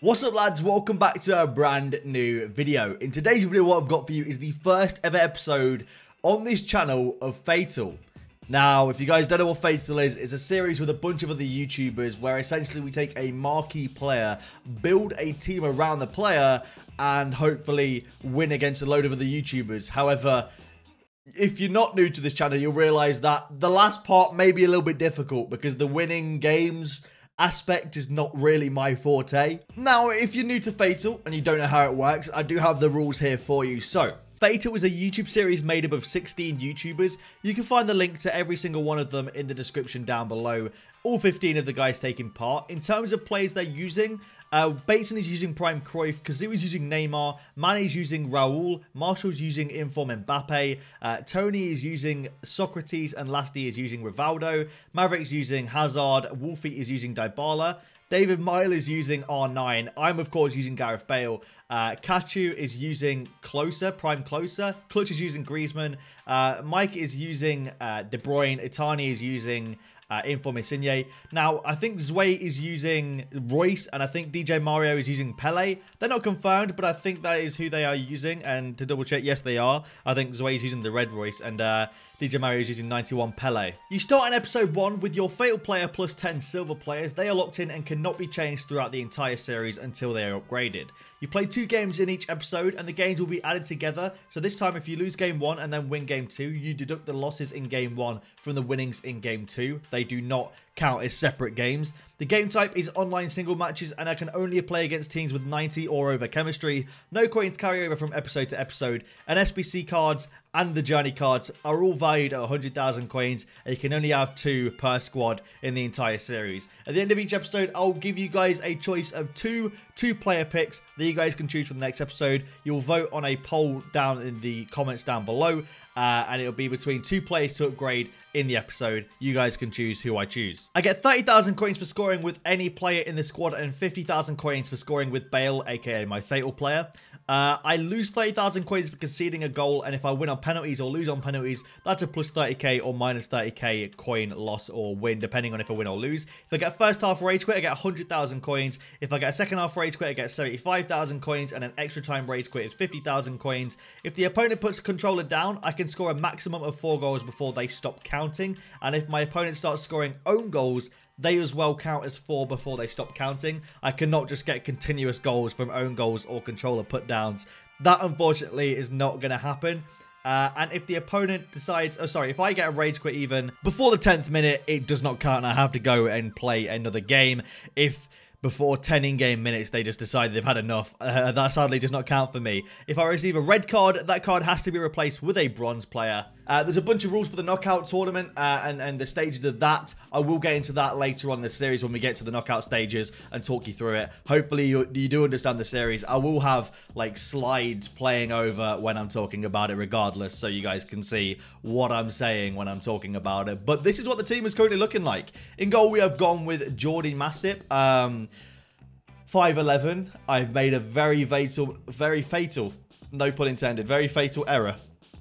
What's up lads, welcome back to a brand new video. In today's video what I've got for you is the first ever episode on this channel of F8tal. Now, if you guys don't know what F8tal is, it's a series with a bunch of other YouTubers where essentially we take a marquee player, build a team around the player, and hopefully win against a load of other YouTubers. However, if you're not new to this channel, you'll realize that the last part may be a little bit difficult because the winning games aspect is not really my forte. Now, if you're new to F8tal and you don't know how it works, I do have the rules here for you. So, F8tal is a YouTube series made up of 16 YouTubers. You can find the link to every single one of them in the description down below. All 15 of the guys taking part. In terms of players they're using, uh, Bateson is using Prime Cruyff, Kazooie is using Neymar, Manny is using Raul, Marshall's using Inform Mbappe, uh, Toni is using Socrates, and Lasty is using Rivaldo, Maverick's using Hazard, Wolfie is using Dybala, David Meyler is using R9. I'm, of course, using Gareth Bale. Uh, Cacho is using Klose, Prime Klose. Klutch is using Griezmann. Uh, Mike is using uh, De Bruyne. Itani is using uh, Inform Insigne. Now, I think Zwe is using Reus, and I think DJ Mario is using Pele. They're not confirmed, but I think that is who they are using. And to double check, yes, they are. I think Zwe is using the red Reus, and uh, DJ Mario is using 91 Pele. You start in episode 1 with your fatal player plus 10 silver players. They are locked in and cannot be changed throughout the entire series until they are upgraded. You play two games in each episode, and the games will be added together. So this time, if you lose game 1 and then win game 2, you deduct the losses in game 1 from the winnings in game 2. They do not count as separate games. The game type is online single matches and I can only play against teams with 90 or over chemistry. No coins carry over from episode to episode and SBC cards and the journey cards are all valued at 100,000 coins and you can only have two per squad in the entire series. At the end of each episode, I'll give you guys a choice of two two-player picks that you guys can choose for the next episode. You'll vote on a poll down in the comments down below uh, and it'll be between two players to upgrade in the episode. You guys can choose who I choose. I get 30,000 coins for scoring with any player in the squad and 50,000 coins for scoring with Bale, aka my fatal player. Uh, I lose 30,000 coins for conceding a goal, and if I win on penalties or lose on penalties, that's a plus 30k or minus 30k coin loss or win, depending on if I win or lose. If I get first half rage quit, I get 100,000 coins. If I get a second half rage quit, I get 75,000 coins, and an extra time rage quit is 50,000 coins. If the opponent puts controller down, I can score a maximum of 4 goals before they stop counting, and if my opponent starts scoring own goals, they as well count as four before they stop counting. I cannot just get continuous goals from own goals or controller put downs. That unfortunately is not going to happen. Uh, and if the opponent decides, oh sorry, if I get a rage quit even before the 10th minute, it does not count and I have to go and play another game. If before 10 in-game minutes they just decide they've had enough. Uh, that sadly does not count for me. If I receive a red card, that card has to be replaced with a bronze player. Uh, there's a bunch of rules for the knockout tournament uh, and, and the stages of that. I will get into that later on in the series when we get to the knockout stages and talk you through it. Hopefully you, you do understand the series. I will have like slides playing over when I'm talking about it regardless so you guys can see what I'm saying when I'm talking about it. But this is what the team is currently looking like. In goal we have gone with Jordi Masip. Um, 5'11". I've made a very fatal, very fatal, no pun intended, very fatal error.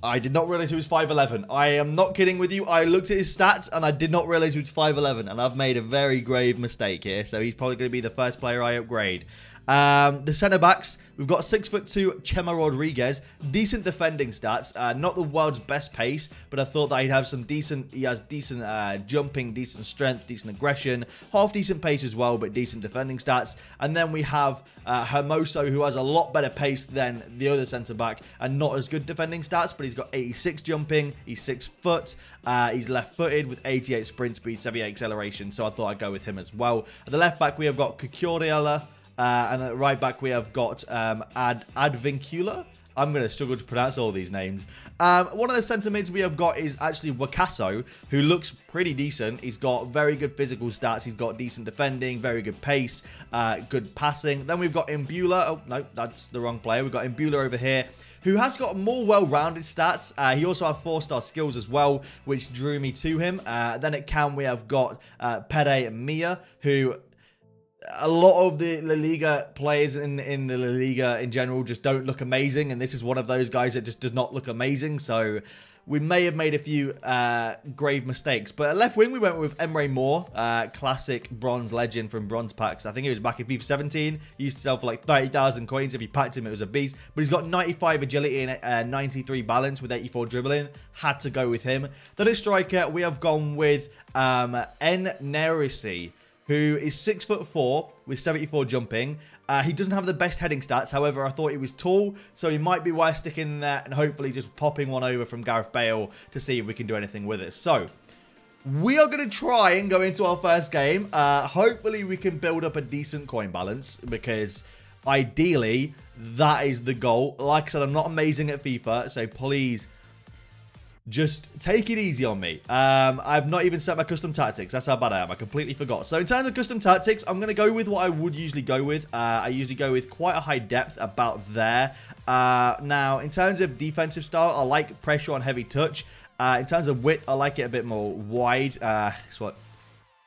I did not realize he was 5'11". I am not kidding with you. I looked at his stats and I did not realize he was 5'11". And I've made a very grave mistake here. So he's probably going to be the first player I upgrade. Um, the centre backs, we've got six foot two Chema Rodriguez, decent defending stats, uh, not the world's best pace, but I thought that he'd have some decent. He has decent uh, jumping, decent strength, decent aggression, half decent pace as well, but decent defending stats. And then we have uh, Hermoso, who has a lot better pace than the other centre back, and not as good defending stats, but he's got 86 jumping, he's six foot, uh, he's left footed with 88 sprint speed, 78 acceleration. So I thought I'd go with him as well. At the left back, we have got Cucurella. Uh, and at right back, we have got um, Ad Advincula. I'm going to struggle to pronounce all these names. Um, one of the centre mids we have got is actually Wakaso, who looks pretty decent. He's got very good physical stats. He's got decent defending, very good pace, uh, good passing. Then we've got Imbula. Oh, no, that's the wrong player. We've got Imbula over here who has got more well-rounded stats. Uh, he also has four-star skills as well, which drew me to him. Uh, then at Cam, we have got uh, Pere Milla, who a lot of the La Liga players in in the La Liga in general just don't look amazing, and this is one of those guys that just does not look amazing. So we may have made a few uh, grave mistakes. But at left wing, we went with Emre Mor, uh, classic bronze legend from bronze packs. I think it was back in FIFA 17. He used to sell for like 30,000 coins. If you packed him, it was a beast. But he's got 95 agility and uh, 93 balance with 84 dribbling. Had to go with him. Then at striker, we have gone with um, N. Nerisi who is six foot four with 74 jumping. Uh, he doesn't have the best heading stats. However, I thought he was tall, so he might be worth sticking there and hopefully just popping one over from Gareth Bale to see if we can do anything with it. So, we are going to try and go into our first game. Uh, hopefully, we can build up a decent coin balance because ideally, that is the goal. Like I said, I'm not amazing at FIFA, so please just take it easy on me. Um, I've not even set my custom tactics. That's how bad I am. I completely forgot. So in terms of custom tactics, I'm going to go with what I would usually go with. Uh, I usually go with quite a high depth about there. Uh, now, in terms of defensive style, I like pressure on heavy touch. Uh, in terms of width, I like it a bit more wide. Uh, that's what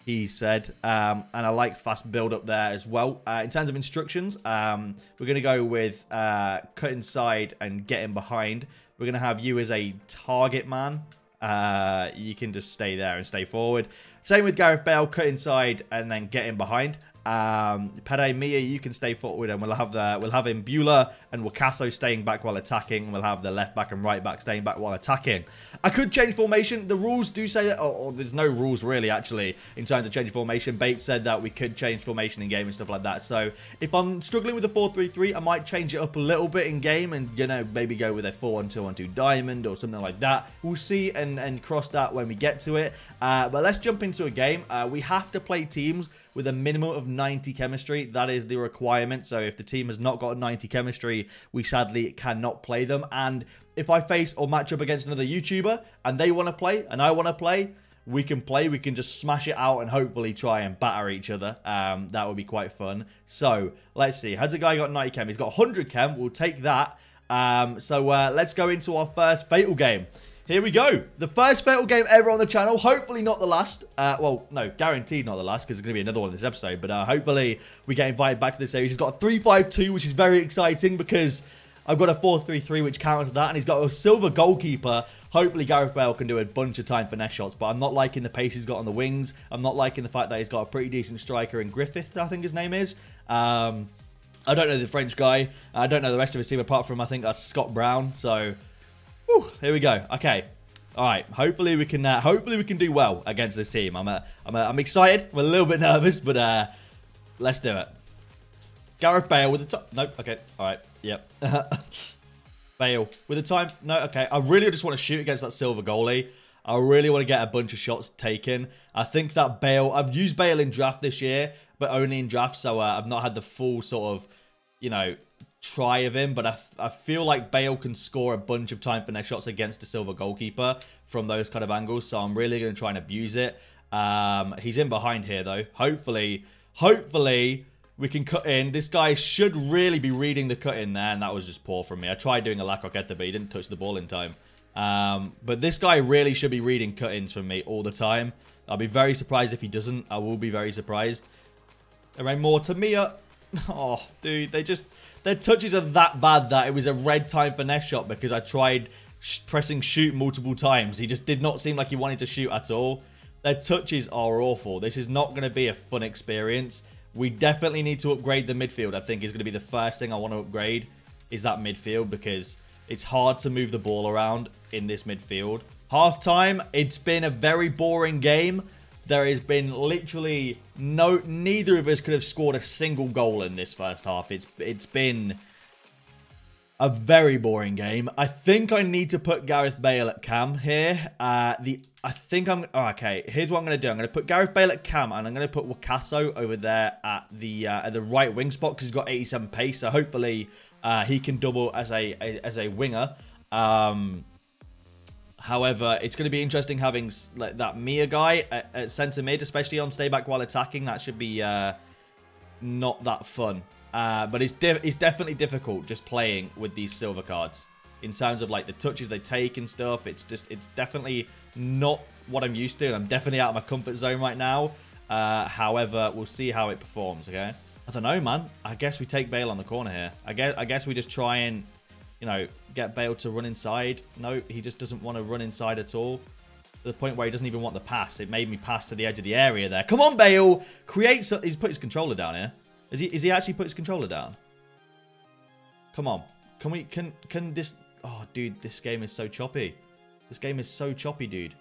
he said. Um, and I like fast build up there as well. Uh, in terms of instructions, um, we're going to go with uh, cut inside and getting behind. We're going to have you as a target man. Uh, you can just stay there and stay forward. Same with Gareth Bale, cut inside and then get in behind. Um, Pere you can stay forward, and we'll have the we'll have Imbula and Wakaso staying back while attacking. We'll have the left back and right back staying back while attacking. I could change formation. The rules do say that, or, or there's no rules really actually in terms of changing formation. Bates said that we could change formation in game and stuff like that. So if I'm struggling with the 4-3-3, I might change it up a little bit in game and you know maybe go with a 4-1-2-1-2 diamond or something like that. We'll see and and cross that when we get to it. Uh, but let's jump into a game. Uh, we have to play teams with a minimum of 90 chemistry. That is the requirement. So if the team has not got 90 chemistry, we sadly cannot play them. And if I face or match up against another YouTuber and they want to play and I want to play, we can play. We can just smash it out and hopefully try and batter each other. Um, that would be quite fun. So let's see. Has a guy got 90 chem? He's got 100 chem. We'll take that. Um, so uh, let's go into our first F8tal game. Here we go. The first F8tal game ever on the channel. Hopefully not the last. Uh, well, no, guaranteed not the last because there's going to be another one in this episode. But uh, hopefully we get invited back to the series. He's got a 3-5-2, which is very exciting because I've got a 4-3-3, which counters that. And he's got a silver goalkeeper. Hopefully Gareth Bale can do a bunch of time finesse shots. But I'm not liking the pace he's got on the wings. I'm not liking the fact that he's got a pretty decent striker in Griffith, I think his name is. Um, I don't know the French guy. I don't know the rest of his team apart from, I think, that's Scott Brown. So... Whew, here we go. Okay. All right. Hopefully we can. Uh, hopefully we can do well against this team. I'm. Uh, I'm. Uh, I'm excited. I'm a little bit nervous, but uh, let's do it. Gareth Bale with the top. Nope. Okay. All right. Yep. Bale with the time. No. Okay. I really just want to shoot against that silver goalie. I really want to get a bunch of shots taken. I think that Bale. I've used Bale in draft this year, but only in draft, so uh, I've not had the full sort of, you know, try of him, but I, I feel like Bale can score a bunch of time finesse shots against a silver goalkeeper from those kind of angles, so I'm really going to try and abuse it. Um, he's in behind here, though. Hopefully, hopefully we can cut in. This guy should really be reading the cut in there, and that was just poor from me. I tried doing a La but he didn't touch the ball in time. Um, but this guy really should be reading cut-ins from me all the time. I'll be very surprised if he doesn't. I will be very surprised. Emre Mor to Milla. Oh, dude, they just... Their touches are that bad that it was a red time finesse shot because I tried sh pressing shoot multiple times. He just did not seem like he wanted to shoot at all. Their touches are awful. This is not going to be a fun experience. We definitely need to upgrade the midfield. I think is going to be the first thing I want to upgrade is that midfield because it's hard to move the ball around in this midfield. Half time, it's been a very boring game. There has been literally no, neither of us could have scored a single goal in this first half. It's It's been a very boring game. I think I need to put Gareth Bale at cam here. Uh, the I think I'm... Oh, okay, here's what I'm going to do. I'm going to put Gareth Bale at cam, and I'm going to put Wakaso over there at the uh, at the right wing spot because he's got 87 pace. So hopefully uh, he can double as a, a as a winger. Um, However, it's going to be interesting having that Milla guy at, at centre mid, especially on stay back while attacking. That should be uh, not that fun. Uh, but it's, it's definitely difficult just playing with these silver cards in terms of like the touches they take and stuff. It's just it's definitely not what I'm used to, and I'm definitely out of my comfort zone right now. Uh, however, we'll see how it performs. Okay, I don't know, man. I guess we take Bale on the corner here. I guess I guess we just try and you know get Bale to run inside. No, he just doesn't want to run inside at all. To the point where he doesn't even want the pass. It made me pass to the edge of the area there. Come on, Bale! Create some... He's put his controller down here. Is he, is he actually put his controller down? Come on. Can we... Can, can this... Oh, dude, this game is so choppy. This game is so choppy, dude.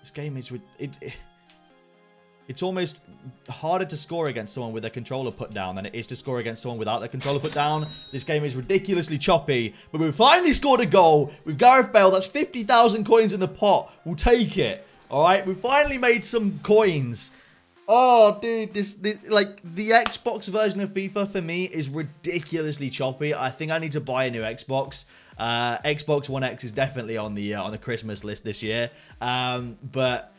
This game is... It, it, it's almost harder to score against someone with their controller put down than it is to score against someone without their controller put down. This game is ridiculously choppy, but we've finally scored a goal with Gareth Bale. That's 50,000 coins in the pot. We'll take it. All right, we finally made some coins. Oh, dude, this, this, like the Xbox version of FIFA for me is ridiculously choppy. I think I need to buy a new Xbox. Uh, Xbox One X is definitely on the uh, on the Christmas list this year. Um, but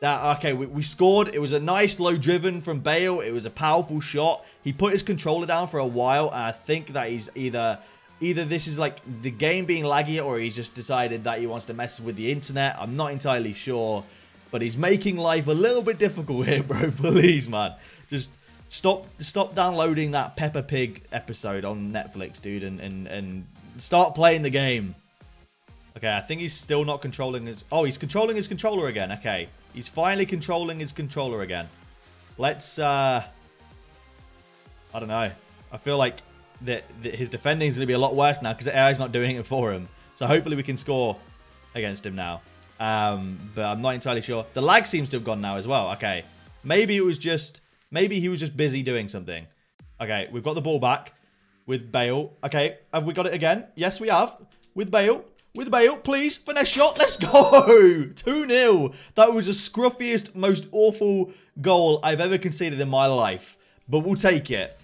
that okay, we, we, scored. It was a nice low driven from Bale. It was a powerful shot. He put his controller down for a while, and I think that he's either either this is like the game being laggy, or he's just decided that he wants to mess with the internet. I'm not entirely sure, but he's making life a little bit difficult here, bro. Please, man, just stop stop downloading that Peppa Pig episode on Netflix, dude, and and and start playing the game. Okay, I think he's still not controlling his... Oh, he's controlling his controller again. Okay. He's finally controlling his controller again. Let's, uh... I don't know. I feel like that, that his defending is going to be a lot worse now because the AI's not doing it for him. So hopefully we can score against him now. Um, but I'm not entirely sure. The lag seems to have gone now as well. Okay. Maybe it was just... Maybe he was just busy doing something. Okay, we've got the ball back with Bale. Okay, have we got it again? Yes, we have. With Bale with Bale, please. Finesse shot. Let's go. 2-0. That was the scruffiest, most awful goal I've ever conceded in my life. But we'll take it.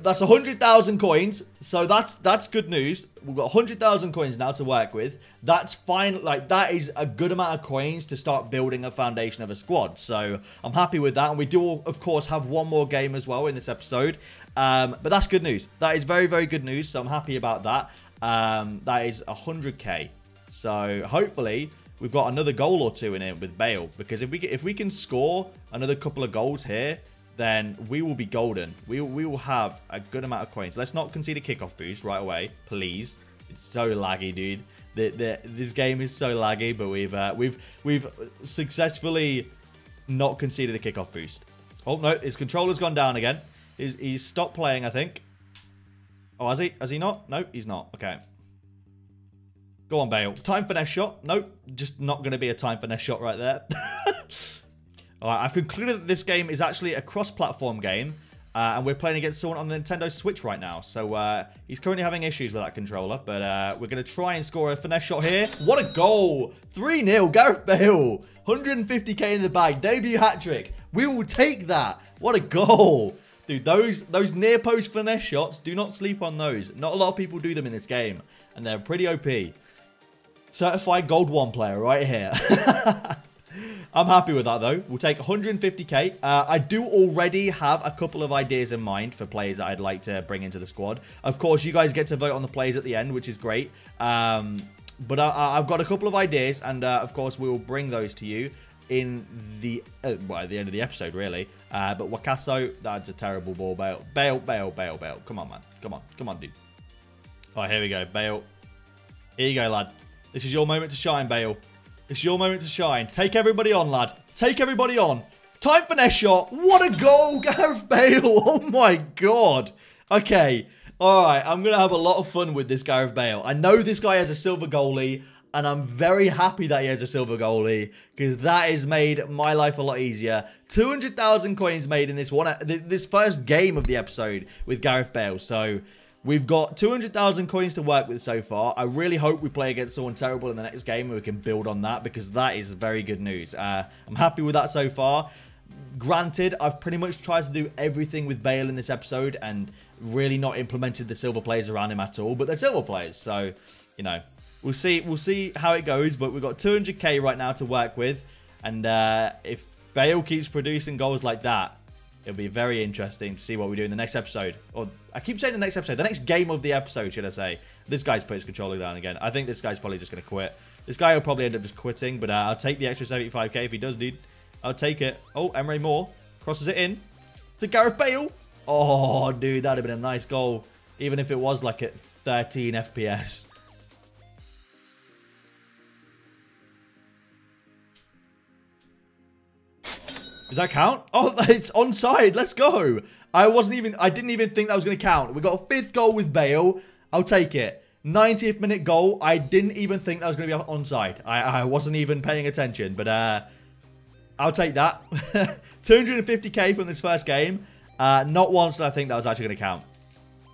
That's 100,000 coins. So that's that's good news. We've got 100,000 coins now to work with. That's fine. Like, that is a good amount of coins to start building a foundation of a squad. So I'm happy with that. And we do, of course, have one more game as well in this episode. Um, but that's good news. That is very, very good news. So I'm happy about that. Um, that is 100k. So hopefully we've got another goal or two in it with Bale. Because if we if we can score another couple of goals here, then we will be golden. We, we will have a good amount of coins. Let's not concede a kickoff boost right away, please. It's so laggy, dude. The, the, this game is so laggy, but we've uh, we've we've successfully not conceded a kickoff boost. Oh no, his controller's gone down again. He's, he's stopped playing, I think. Oh, has he? Has he not? No, he's not. Okay. Go on, Bale. Time for finesse shot. Nope. Just not going to be a time finesse shot right there. Alright, I've concluded that this game is actually a cross-platform game. Uh, and we're playing against someone on the Nintendo Switch right now. So uh, he's currently having issues with that controller. But uh, we're going to try and score a finesse shot here. What a goal! 3-0, Gareth Bale. 150k in the bag. Debut hat-trick. We will take that. What a goal. Dude, those those near post finesse shots, do not sleep on those. Not a lot of people do them in this game, and they're pretty OP. Certified Gold 1 player right here. I'm happy with that, though. We'll take 150k. Uh, I do already have a couple of ideas in mind for players that I'd like to bring into the squad. Of course, you guys get to vote on the players at the end, which is great. Um, but I, have got a couple of ideas, and uh, of course, we will bring those to you in the uh, well at the end of the episode really. Uh, but Wakaso that's a terrible ball. Bale Bale Bale Bale Bale come on man. Come on come on dude. All right here we go. Bale here you go lad. This is your moment to shine Bale it's your moment to shine. Take everybody on lad. Take everybody on. Time finesse shot. What a goal Gareth Bale. Oh my god. Okay. All right I'm gonna have a lot of fun with this Gareth Bale. I know this guy has a silver goalie and I'm very happy that he has a silver goalie because that has made my life a lot easier. 200,000 coins made in this one, this first game of the episode with Gareth Bale. So we've got 200,000 coins to work with so far. I really hope we play against someone terrible in the next game and we can build on that because that is very good news. Uh, I'm happy with that so far. Granted, I've pretty much tried to do everything with Bale in this episode and really not implemented the silver players around him at all, but they're silver players, so, you know, We'll see. We'll see how it goes. But we've got 200k right now to work with, and uh, if Bale keeps producing goals like that, it'll be very interesting to see what we do in the next episode. Or I keep saying the next episode, the next game of the episode, should I say? This guy's put his controller down again. I think this guy's probably just going to quit. This guy will probably end up just quitting, but uh, I'll take the extra 75k if he does, dude. I'll take it. Oh, Emre Mor crosses it in to Gareth Bale. Oh, dude, that'd have been a nice goal, even if it was like at 13 FPS. Does that count? Oh, it's onside. Let's go. I wasn't even, I didn't even think that was going to count. We got a fifth goal with Bale. I'll take it. 90th minute goal. I didn't even think that was going to be onside. I, I wasn't even paying attention, but uh, I'll take that. 250k from this first game. Uh, not once did I think that was actually going to count.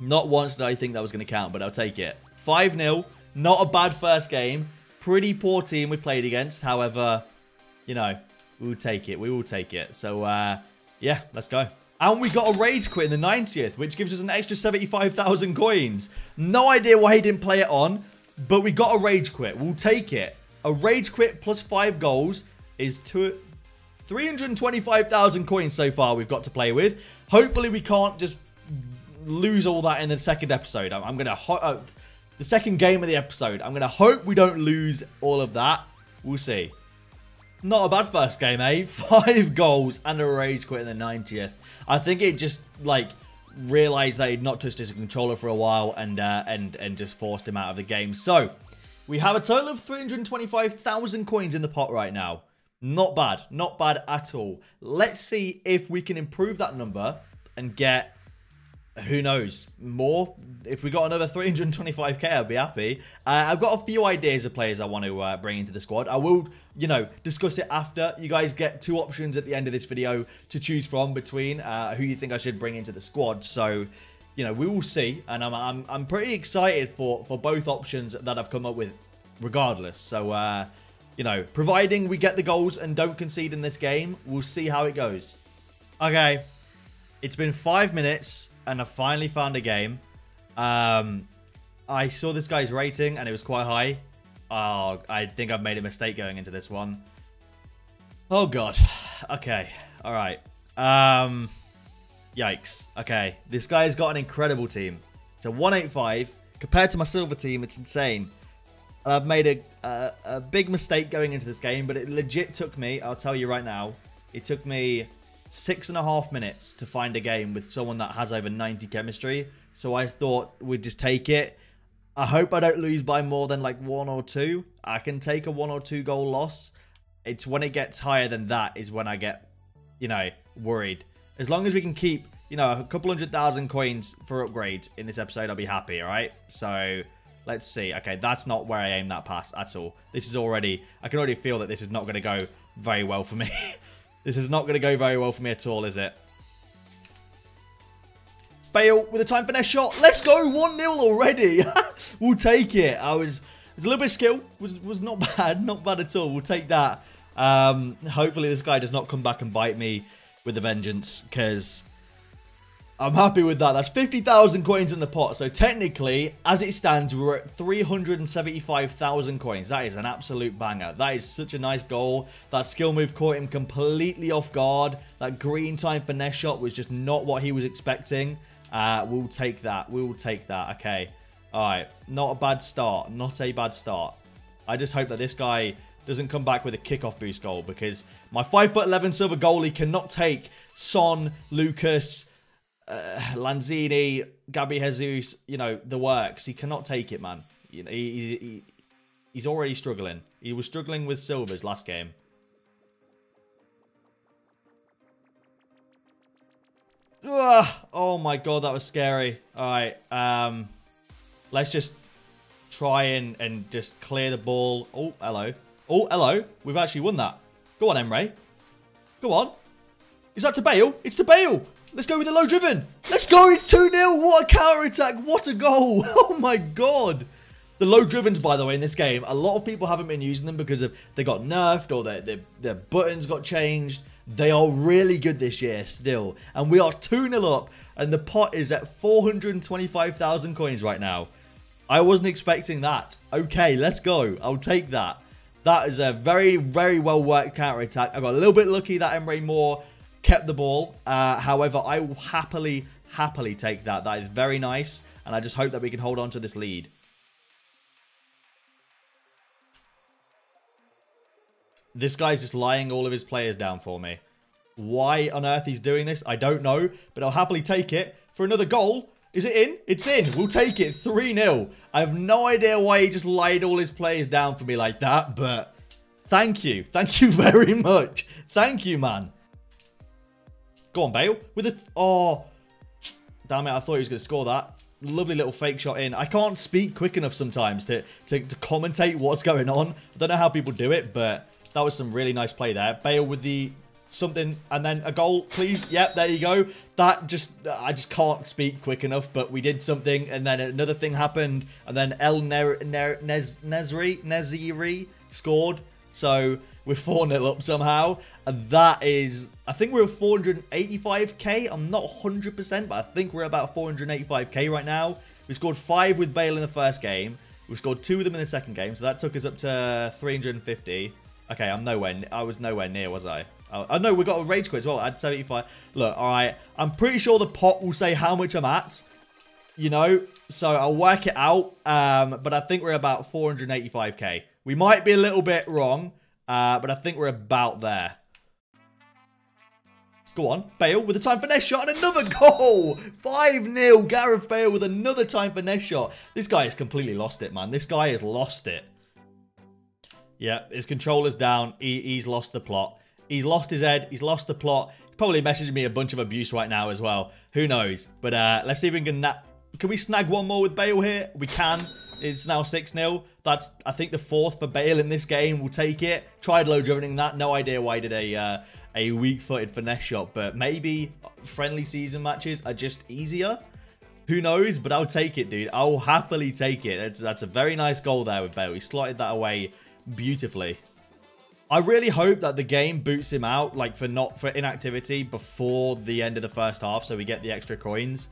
Not once did I think that was going to count, but I'll take it. 5-0. Not a bad first game. Pretty poor team we played against. However, you know, we will take it. We will take it. So, uh, yeah, let's go. And we got a rage quit in the 90th, which gives us an extra 75,000 coins. No idea why he didn't play it on, but we got a rage quit. We'll take it. A rage quit plus five goals is two, 325,000 coins so far we've got to play with. Hopefully we can't just lose all that in the second episode. I'm, I'm going to... Uh, the second game of the episode. I'm going to hope we don't lose all of that. We'll see. Not a bad first game, eh? Five goals and a rage quit in the 90th. I think it just, like, realized that he'd not touched his controller for a while and, uh, and, and just forced him out of the game. So, we have a total of 325,000 coins in the pot right now. Not bad. Not bad at all. Let's see if we can improve that number and get who knows? More? If we got another 325k i'd be happy. Uh, i've got a few ideas of players i want to uh, bring into the squad. I will you know discuss it after. You guys get two options at the end of this video to choose from between uh, who you think i should bring into the squad. So you know we will see. And i'm i'm, I'm pretty excited for for both options that i've come up with regardless. So uh you know providing we get the goals and don't concede in this game we'll see how it goes. Okay. It's been five minutes and I finally found a game. Um, I saw this guy's rating and it was quite high. Oh, I think I've made a mistake going into this one. Oh god. Okay. All right. Um, yikes. Okay. This guy's got an incredible team. It's a 185. Compared to my silver team, it's insane. I've made a, a, a big mistake going into this game, but it legit took me, I'll tell you right now, it took me six and a half minutes to find a game with someone that has over 90 chemistry. So I thought we'd just take it. I hope I don't lose by more than like one or two. I can take a one or two goal loss. It's when it gets higher than that is when I get, you know, worried. As long as we can keep, you know, a couple hundred thousand coins for upgrades in this episode, I'll be happy, all right? So let's see. Okay, that's not where I aim that pass at all. This is already, I can already feel that this is not going to go very well for me. This is not going to go very well for me at all, is it? Bale with a time finesse shot. Let's go. 1-0 already. we'll take it. I was, it was a little bit skill. Was, was not bad. Not bad at all. We'll take that. Um, hopefully this guy does not come back and bite me with a vengeance because I'm happy with that. That's 50,000 coins in the pot. So technically, as it stands, we're at 375,000 coins. That is an absolute banger. That is such a nice goal. That skill move caught him completely off guard. That green time finesse shot was just not what he was expecting. Uh, we'll take that. We will take that. Okay. All right. Not a bad start. Not a bad start. I just hope that this guy doesn't come back with a kickoff boost goal because my 5'11 silver goalie cannot take Son, Lucas, uh, Lanzini, Gabby Jesus, you know, the works. He cannot take it, man. You know, he, he, he's already struggling. He was struggling with Silvers last game. Ugh, oh my god, that was scary. Alright, um, let's just try and, and just clear the ball. Oh, hello. Oh, hello. We've actually won that. Go on, Emre. Go on. Is that to Bale? It's to Bale. Let's go with the low driven. Let's go. It's 2-0. What a counter attack. What a goal. Oh my god. The low drivens, by the way, in this game, a lot of people haven't been using them because of they got nerfed or their, their, their buttons got changed. They are really good this year still. And we are 2-0 up and the pot is at 425,000 coins right now. I wasn't expecting that. Okay, let's go. I'll take that. That is a very, very well worked counter attack. I got a little bit lucky that Emre Mor kept the ball. Uh, however, I will happily, happily take that. That is very nice. And I just hope that we can hold on to this lead. This guy's just lying all of his players down for me. Why on earth he's doing this, I don't know. But I'll happily take it for another goal. Is it in? It's in. We'll take it. 3-0. I have no idea why he just lied all his players down for me like that. But thank you. Thank you very much. Thank you, man. Go on, Bale. With a... Oh. Damn it, I thought he was going to score that. Lovely little fake shot in. I can't speak quick enough sometimes to, to, to commentate what's going on. I don't know how people do it, but that was some really nice play there. Bale with the something and then a goal please yep there you go that just i just can't speak quick enough but we did something and then another thing happened and then el Ner Ner Nez Nezri Neziri scored so we're 4-0 up somehow and that is i think we're 485k i'm not 100 percent but i think we're about 485k right now we scored five with bale in the first game we scored two of them in the second game so that took us up to 350 okay i'm nowhere i was nowhere near was i Oh, oh, no, we got a rage quit as well. Add 75. Look, all right. I'm pretty sure the pot will say how much I'm at. You know, so I'll work it out. Um, but I think we're about 485k. We might be a little bit wrong, uh, but I think we're about there. Go on, Bale with a time finesse shot and another goal! 5-0, Gareth Bale with another time finesse shot. This guy has completely lost it, man. This guy has lost it. Yeah, his controller's down. He, he's lost the plot. He's lost his head. He's lost the plot. He's probably messaging me a bunch of abuse right now as well. Who knows? But uh, let's see if we can... Can we snag one more with Bale here? We can. It's now 6-0. That's, I think, the fourth for Bale in this game. We'll take it. Tried low dribbling that. No idea why he did a, uh, a weak-footed finesse shot. But maybe friendly season matches are just easier. Who knows? But I'll take it, dude. I'll happily take it. That's, that's a very nice goal there with Bale. He slotted that away beautifully. I really hope that the game boots him out, like for not for inactivity before the end of the first half, so we get the extra coins.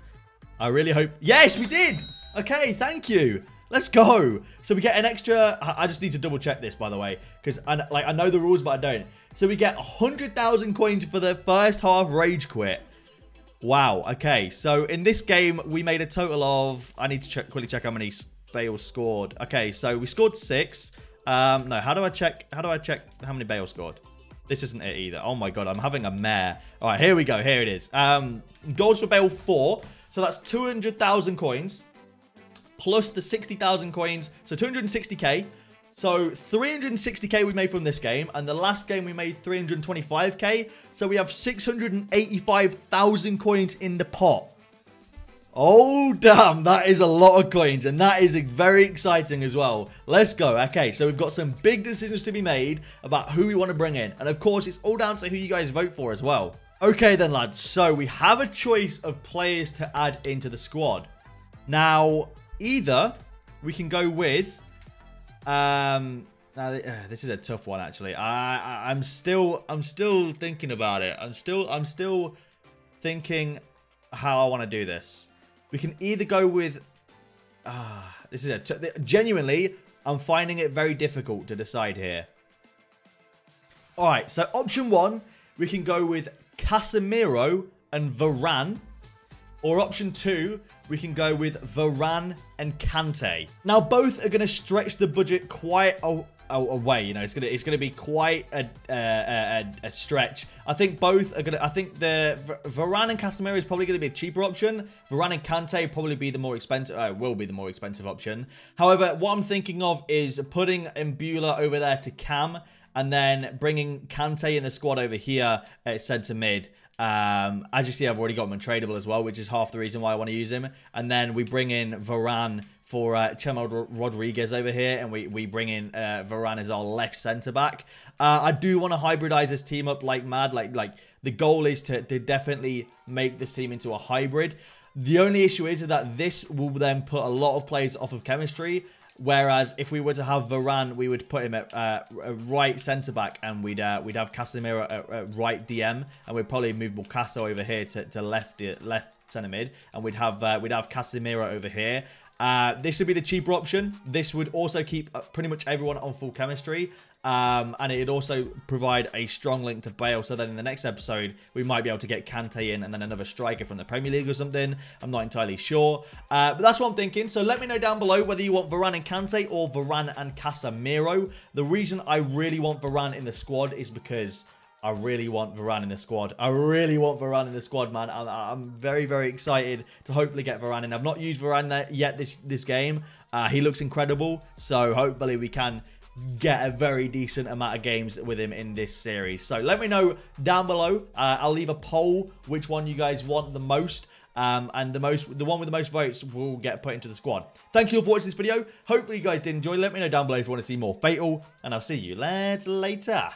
I really hope. Yes, we did. Okay, thank you. Let's go. So we get an extra. I just need to double check this, by the way, because I like I know the rules, but I don't. So we get 100,000 coins for the first half rage quit. Wow. Okay. So in this game, we made a total of. I need to check quickly check how many Bales scored. Okay. So we scored six. Um, no, how do I check? How do I check how many Bale scored? This isn't it either. Oh my god, I'm having a mare. All right, here we go. Here it is. Um, goals for Bale four. So that's 200,000 coins plus the 60,000 coins. So 260k. So 360k we made from this game, and the last game we made 325k. So we have 685,000 coins in the pot. Oh, damn. That is a lot of coins. And that is very exciting as well. Let's go. Okay, so we've got some big decisions to be made about who we want to bring in. And of course, it's all down to who you guys vote for as well. Okay then, lads. So we have a choice of players to add into the squad. Now, either we can go with... Um, now, uh, this is a tough one, actually. I, I, I'm still, I'm still thinking about it. I'm still, I'm still thinking how I want to do this. We can either go with... Ah, this is a... Genuinely, I'm finding it very difficult to decide here. Alright, so option one, we can go with Casemiro and Varane. Or option two, we can go with Varane and Kante. Now, both are going to stretch the budget quite a, away. You know, it's gonna it's gonna be quite a, a, a stretch. I think both are gonna. I think the Varane and Casemiro is probably gonna be a cheaper option. Varane and Kante probably be the more expensive. Uh, will be the more expensive option. However, what I'm thinking of is putting Imbula over there to Cam. And then bringing Kante in the squad over here at centre mid. Um, as you see, I've already got him untradeable as well, which is half the reason why I want to use him. And then we bring in Varane for uh, Chema Rodriguez over here, and we, we bring in uh, Varane as our left centre back. Uh, I do want to hybridize this team up like mad. Like like the goal is to, to definitely make this team into a hybrid. The only issue is that this will then put a lot of players off of chemistry. Whereas if we were to have Varane, we would put him at uh, right centre back, and we'd uh, we'd have Casemiro at, at, right DM, and we'd probably move Wakaso over here to, to left left centre mid, and we'd have uh, we'd have Casemiro over here, uh, this would be the cheaper option. This would also keep uh, pretty much everyone on full chemistry. Um, and it'd also provide a strong link to Bale. So then in the next episode, we might be able to get Kante in and then another striker from the Premier League or something. I'm not entirely sure. Uh, but that's what I'm thinking. So let me know down below whether you want Varane and Kante or Varane and Casemiro. The reason I really want Varane in the squad is because I really want Varane in the squad. I really want Varane in the squad, man. I'm, very, very excited to hopefully get Varane in. I've not used Varane yet this, this game. Uh, he looks incredible, so hopefully we can get a very decent amount of games with him in this series. So let me know down below. Uh, I'll leave a poll which one you guys want the most. Um, and the most, the one with the most votes will get put into the squad. Thank you all for watching this video. Hopefully you guys did enjoy. Let me know down below if you want to see more F8tal. And I'll see you lads later.